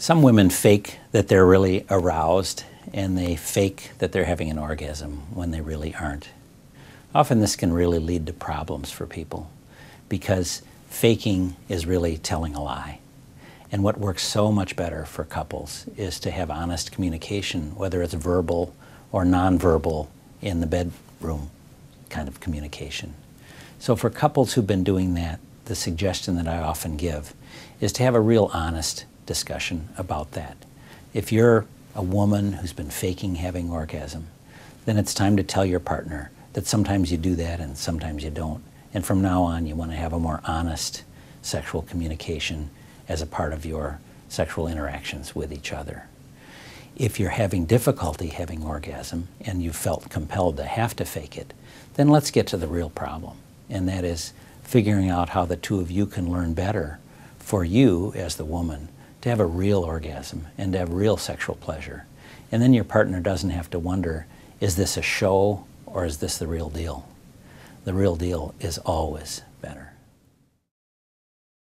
Some women fake that they're really aroused and they fake that they're having an orgasm when they really aren't. Often this can really lead to problems for people because faking is really telling a lie. And what works so much better for couples is to have honest communication, whether it's verbal or nonverbal in the bedroom kind of communication. So for couples who've been doing that, the suggestion that I often give is to have a real honest discussion about that. If you're a woman who's been faking having orgasm, then it's time to tell your partner that sometimes you do that and sometimes you don't. And from now on, you want to have a more honest sexual communication as a part of your sexual interactions with each other. If you're having difficulty having orgasm and you felt compelled to have to fake it, then let's get to the real problem. And that is figuring out how the two of you can learn better for you as the woman to have a real orgasm and to have real sexual pleasure. And then your partner doesn't have to wonder, is this a show or is this the real deal? The real deal is always better.